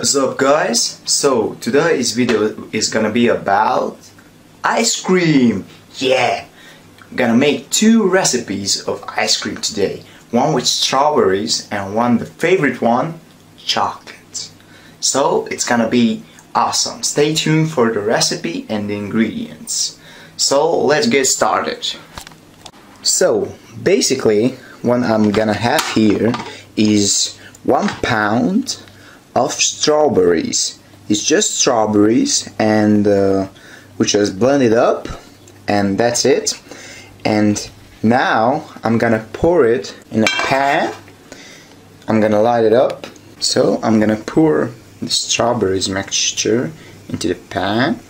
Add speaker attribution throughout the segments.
Speaker 1: What's up guys? So today's video is gonna be about ice cream! Yeah! I'm gonna make two recipes of ice cream today. One with strawberries and one the favorite one, chocolate. So it's gonna be awesome. Stay tuned for the recipe and the ingredients. So let's get started. So basically what I'm gonna have here is one pound of strawberries. It's just strawberries and uh, we just blend it up and that's it. And now I'm gonna pour it in a pan. I'm gonna light it up. So I'm gonna pour the strawberries mixture into the pan.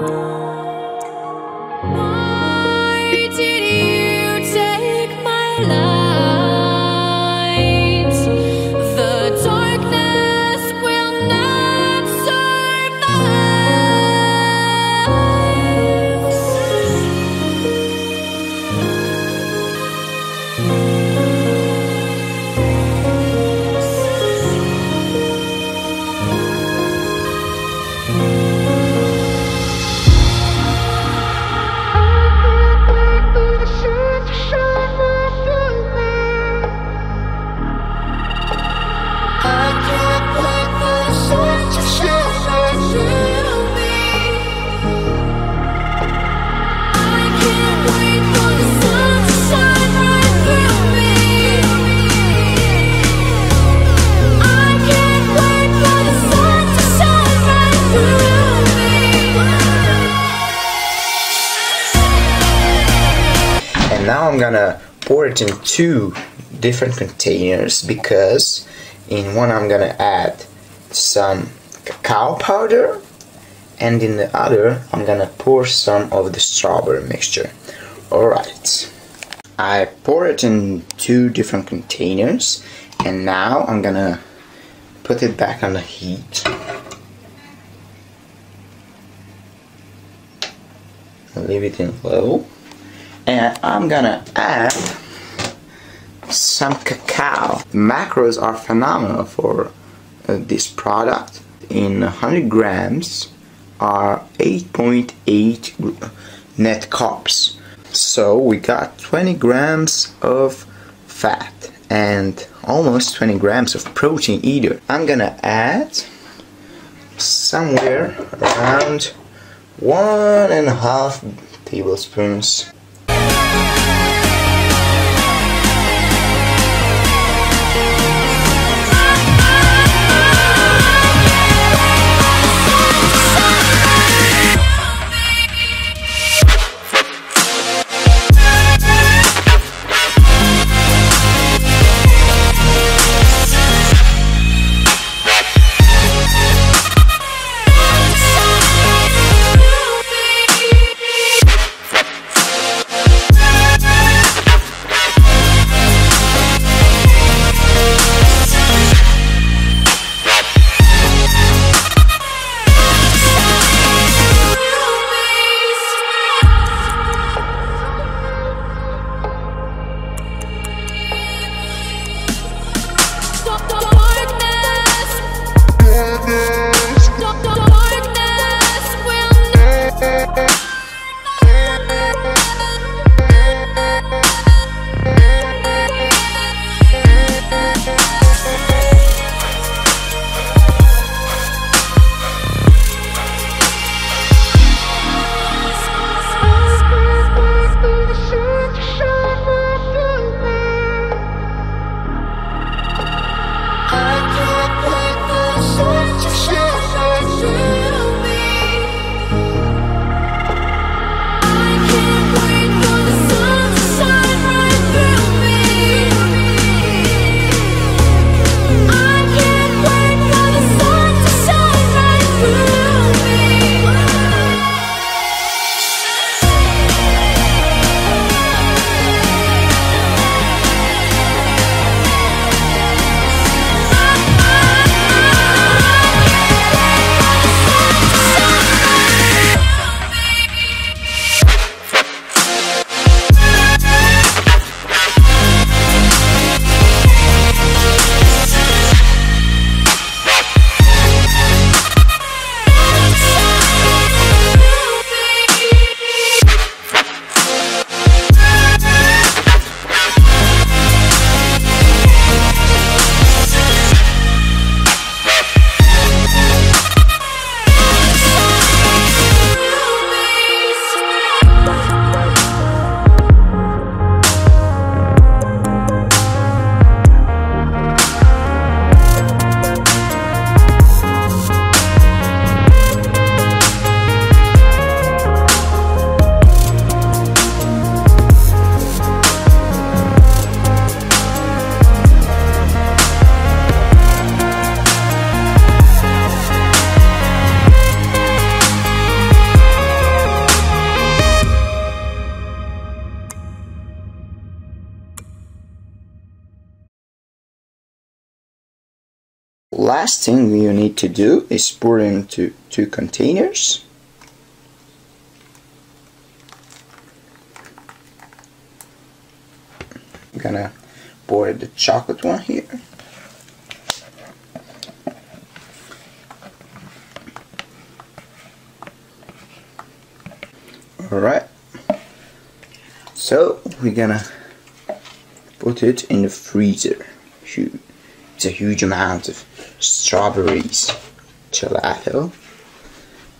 Speaker 1: Música gonna pour it in two different containers because in one I'm gonna add some cacao powder and in the other I'm gonna pour some of the strawberry mixture. Alright. I pour it in two different containers and now I'm gonna put it back on the heat. Leave it in low and I'm gonna add some cacao. Macros are phenomenal for uh, this product. In 100 grams are 8.8 net carbs. So we got 20 grams of fat and almost 20 grams of protein either. I'm gonna add somewhere around one and a half tablespoons Last thing you need to do is pour into two containers. I'm gonna pour the chocolate one here. Alright. So we're gonna put it in the freezer. It's a huge amount of strawberries, gelato,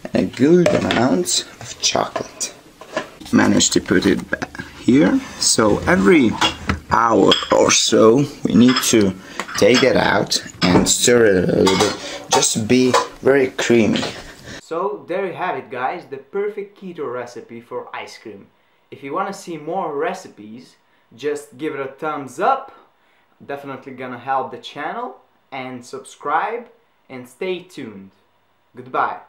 Speaker 1: and a good amount of chocolate. Managed to put it back here. So every hour or so we need to take it out and stir it a little bit just to be very creamy. So there you have it guys, the perfect keto recipe for ice cream. If you want to see more recipes, just give it a thumbs up. Definitely gonna help the channel and subscribe and stay tuned. Goodbye.